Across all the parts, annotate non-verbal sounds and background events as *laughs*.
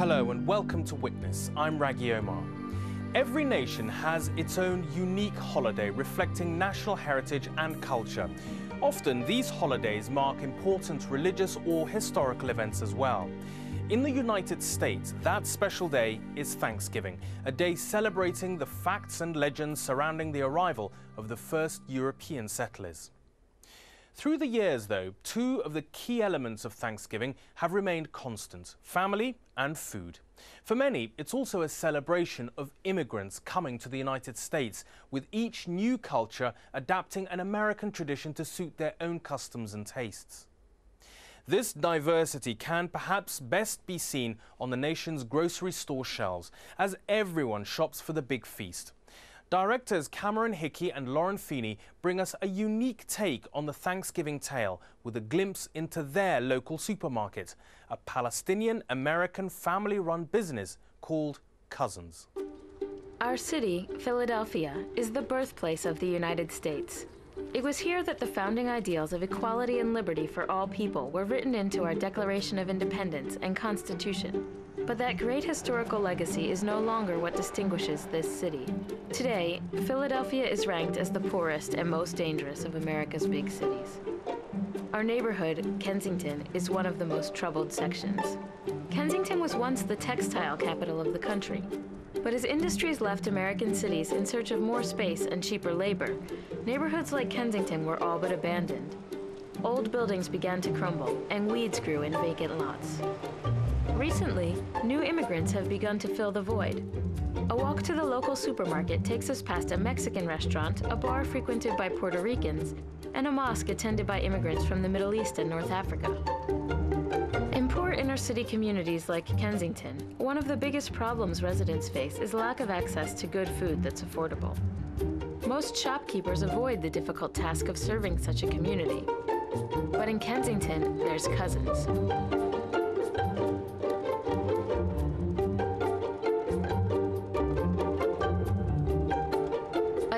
Hello and welcome to Witness. I'm Rageh Omaar. Every nation has its own unique holiday reflecting national heritage and culture. Often these holidays mark important religious or historical events as well. In the United States, that special day is Thanksgiving, a day celebrating the facts and legends surrounding the arrival of the first European settlers. Through the years, though, two of the key elements of Thanksgiving have remained constant family and food. For many, it's also a celebration of immigrants coming to the United States, with each new culture adapting an American tradition to suit their own customs and tastes. This diversity can perhaps best be seen on the nation's grocery store shelves as everyone shops for the big feast. Directors Cameron Hickey and Lauren Feeney bring us a unique take on the Thanksgiving tale with a glimpse into their local supermarket, a Palestinian American family run business called Cousins. Our city, Philadelphia, is the birthplace of the United States. It was here that the founding ideals of equality and liberty for all people were written into our Declaration of Independence and Constitution. But that great historical legacy is no longer what distinguishes this city. Today, Philadelphia is ranked as the poorest and most dangerous of America's big cities. Our neighborhood, Kensington, is one of the most troubled sections. Kensington was once the textile capital of the country. But as industries left American cities in search of more space and cheaper labor, neighborhoods like Kensington were all but abandoned. Old buildings began to crumble, and weeds grew in vacant lots. Recently, new immigrants have begun to fill the void. A walk to the local supermarket takes us past a Mexican restaurant, a bar frequented by Puerto Ricans, and a mosque attended by immigrants from the Middle East and North Africa. In poor inner city communities like Kensington, one of the biggest problems residents face is lack of access to good food that's affordable. Most shopkeepers avoid the difficult task of serving such a community. But in Kensington, there's Cousins.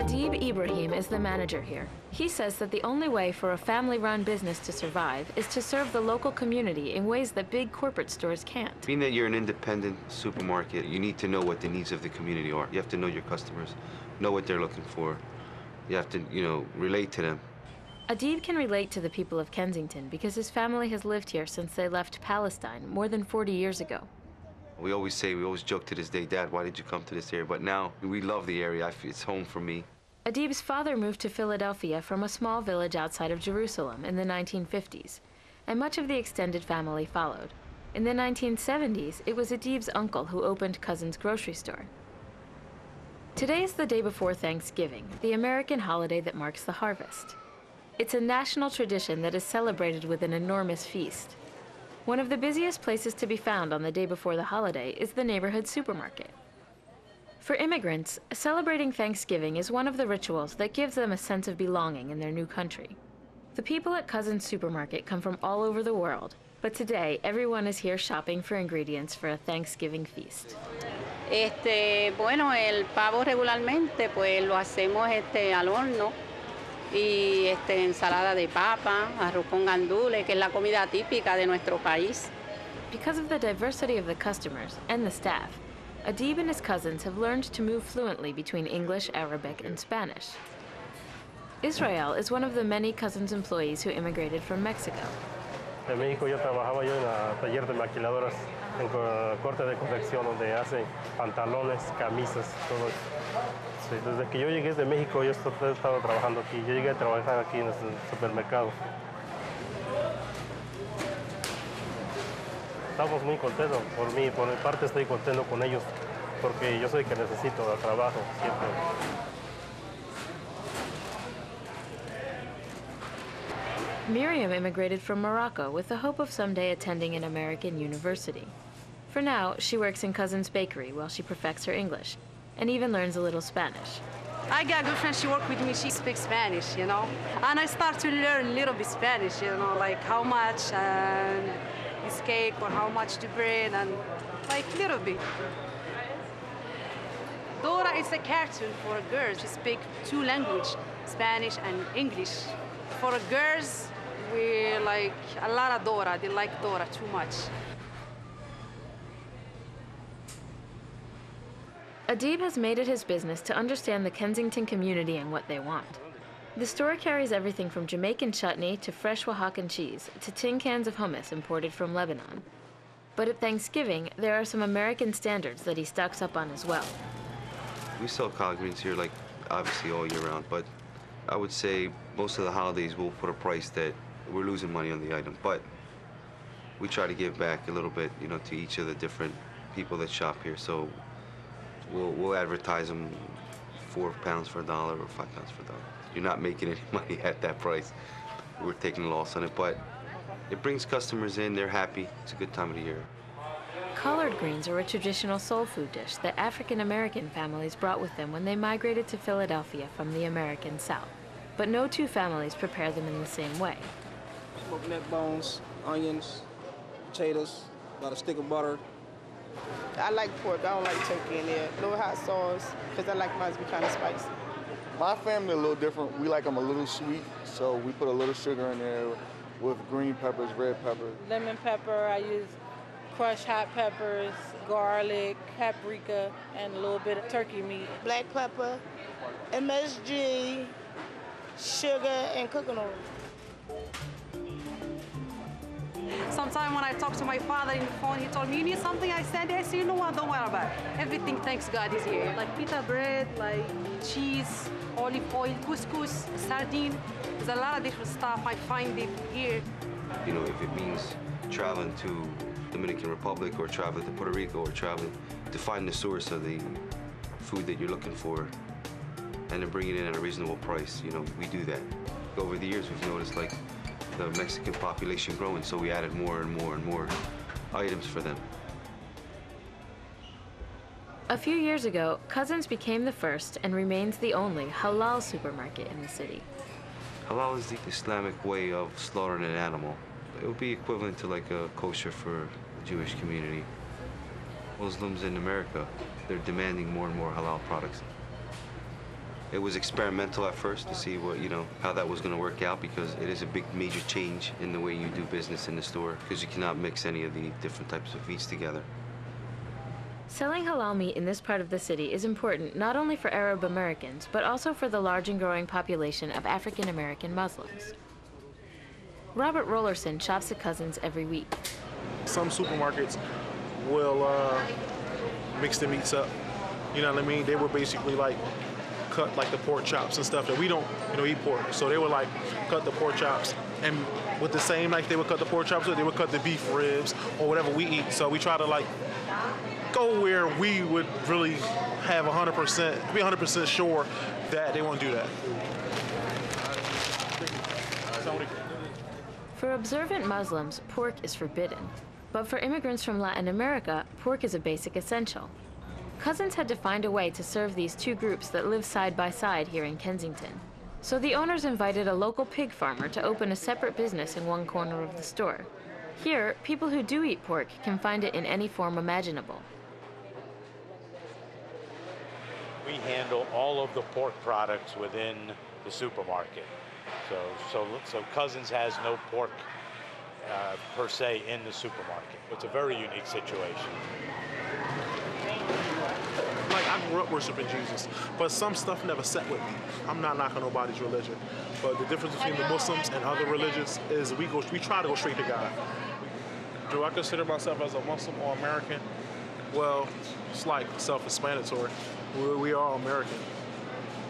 Adib Ibrahim is the manager here. He says that the only way for a family run business to survive is to serve the local community in ways that big corporate stores can't. Being that you're an independent supermarket, you need to know what the needs of the community are. You have to know your customers, know what they're looking for. You have to, you know, relate to them. Adib can relate to the people of Kensington because his family has lived here since they left Palestine more than 40 years ago. We always say, we always joke to this day, Dad, why did you come to this area? But now we love the area. It's home for me. Adib's father moved to Philadelphia from a small village outside of Jerusalem in the 1950s, and much of the extended family followed. In the 1970s, it was Adib's uncle who opened Cousin's grocery store. Today is the day before Thanksgiving, the American holiday that marks the harvest. It's a national tradition that is celebrated with an enormous feast. One of the busiest places to be found on the day before the holiday is the neighborhood supermarket. For immigrants, celebrating Thanksgiving is one of the rituals that gives them a sense of belonging in their new country. The people at Cousin's Supermarket come from all over the world, but today everyone is here shopping for ingredients for a Thanksgiving feast. Este, bueno, el pavo regularmente pues lo hacemos este, al horno y este, ensalada de papa, arroz con gandules, que es la comida típica de nuestro país. Because of the diversity of the customers and the staff, Adib and his cousins have learned to move fluently between English, Arabic, and Spanish. Israel is one of the many Cousins employees who immigrated from Mexico. En México yo trabajaba yo en el taller de maquiladoras, en corte de confección, donde hacen pantalones, camisas, todo. Sí, desde que yo llegué de México yo he estado trabajando aquí. Yo llegué a trabajar aquí en el supermercado. Estamos muy contentos, por mí, por mi parte estoy contento con ellos, porque yo soy que necesito el trabajo siempre. Miriam immigrated from Morocco with the hope of someday attending an American university. For now, she works in Cousin's Bakery while she perfects her English, and even learns a little Spanish. I got a good friend, she worked with me, she speaks Spanish, you know? And I start to learn a little bit Spanish, you know, like how much and this cake or how much to bring and like little bit. Dora is a cartoon for girls. She speak two languages, Spanish and English. For girls, we like a lot of Dora. They like Dora too much. Adib has made it his business to understand the Kensington community and what they want. The store carries everything from Jamaican chutney to fresh Oaxacan cheese to tin cans of hummus imported from Lebanon. But at Thanksgiving, there are some American standards that he stocks up on as well. We sell collard greens here, like obviously all year round, but I would say most of the holidays we'll put a price that we're losing money on the item, but we try to give back a little bit, you know, to each of the different people that shop here. So we'll, we'll advertise them four pounds for a dollar or five pounds for a dollar. You're not making any *laughs* money at that price. We're taking a loss on it, but it brings customers in. They're happy. It's a good time of the year. Collard greens are a traditional soul food dish that African American families brought with them when they migrated to Philadelphia from the American South. But no two families prepare them in the same way. Smoked neck bones, onions, potatoes, about a stick of butter. I like pork. I don't like turkey in there. A little hot sauce, because I like mine to be kind of spicy. My family a little different. We like them a little sweet, so we put a little sugar in there with green peppers, red peppers. Lemon pepper, I use crushed hot peppers, garlic, paprika, and a little bit of turkey meat. Black pepper, MSG, sugar, and cooking oil. Sometimes when I talk to my father in the phone, he told me, you need something? I said, said, you know what, don't worry about it. Everything, thanks God, is here. Like pita bread, like cheese, olive oil, couscous, sardine. There's a lot of different stuff. I find it here. You know, if it means traveling to Dominican Republic or traveling to Puerto Rico or traveling to find the source of the food that you're looking for and then bring it in at a reasonable price, you know, we do that. Over the years, we've noticed like the Mexican population growing, so we added more and more and more items for them. A few years ago, Cousins became the first and remains the only halal supermarket in the city. Halal is the Islamic way of slaughtering an animal. It would be equivalent to like a kosher for the Jewish community. Muslims in America, they're demanding more and more halal products. It was experimental at first to see what, you know, how that was going to work out because it is a big major change in the way you do business in the store because you cannot mix any of the different types of meats together. Selling halal meat in this part of the city is important not only for Arab Americans, but also for the large and growing population of African American Muslims. Robert Rollerson shops at Cousins every week. Some supermarkets will uh, mix the meats up. You know what I mean? They will basically like cut like the pork chops and stuff that we don't, you know, eat pork. So they would like cut the pork chops and with the same knife they would cut the pork chops with, they would cut the beef ribs or whatever we eat. So we try to like go where we would really have 100%, be 100% sure that they won't do that. For observant Muslims, pork is forbidden. But for immigrants from Latin America, pork is a basic essential. Cousins had to find a way to serve these two groups that live side by side here in Kensington. So the owners invited a local pig farmer to open a separate business in one corner of the store. Here, people who do eat pork can find it in any form imaginable. We handle all of the pork products within the supermarket. So, so, so Cousins has no pork uh, per se in the supermarket. It's a very unique situation grew up worshiping Jesus, but some stuff never set with me. I'm not knocking nobody's religion, but the difference between the Muslims and other religions is we go we try to go straight to God. Do I consider myself as a Muslim or American? Well, it's like self-explanatory. We, we are American,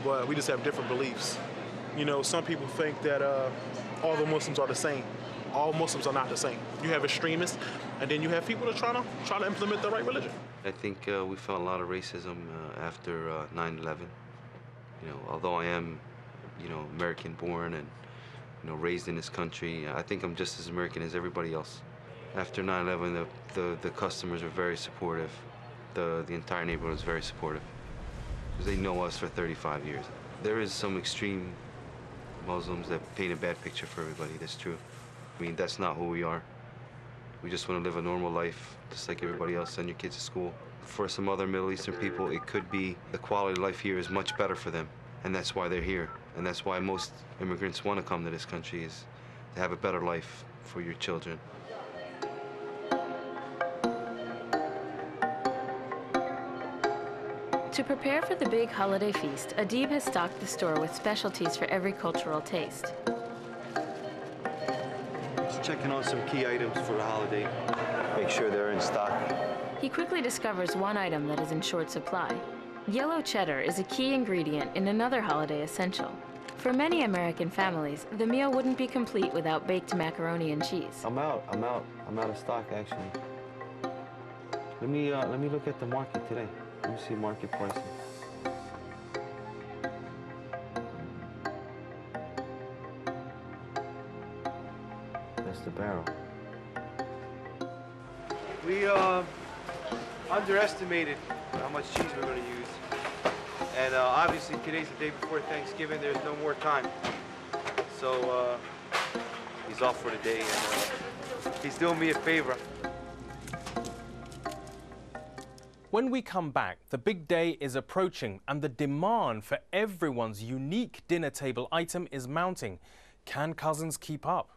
but we just have different beliefs. You know, some people think that uh, all the Muslims are the same. All Muslims are not the same. You have extremists, and then you have people that try to try to implement the right religion. I think uh, we felt a lot of racism uh, after 9/11. Uh, you know, although I am, you know, American-born and you know raised in this country, I think I'm just as American as everybody else. After 9/11, the, the, the customers were very supportive. The the entire neighborhood was very supportive because they know us for 35 years. There is some extreme Muslims that paint a bad picture for everybody. That's true. I mean, that's not who we are. We just want to live a normal life, just like everybody else, send your kids to school. For some other Middle Eastern people, it could be the quality of life here is much better for them, and that's why they're here. And that's why most immigrants want to come to this country is to have a better life for your children. To prepare for the big holiday feast, Adib has stocked the store with specialties for every cultural taste. Just checking on some key items for the holiday. Make sure they're in stock. He quickly discovers one item that is in short supply. Yellow cheddar is a key ingredient in another holiday essential. For many American families, the meal wouldn't be complete without baked macaroni and cheese. I'm out. I'm out. I'm out of stock actually. Let me uh, let me look at the market today. Let me see market pricing. Barrel. We uh, underestimated how much cheese we're going to use. And uh, obviously today's the day before Thanksgiving. There's no more time. So uh, he's off for the day and uh, he's doing me a favor. When we come back, the big day is approaching and the demand for everyone's unique dinner table item is mounting. Can Cousins keep up?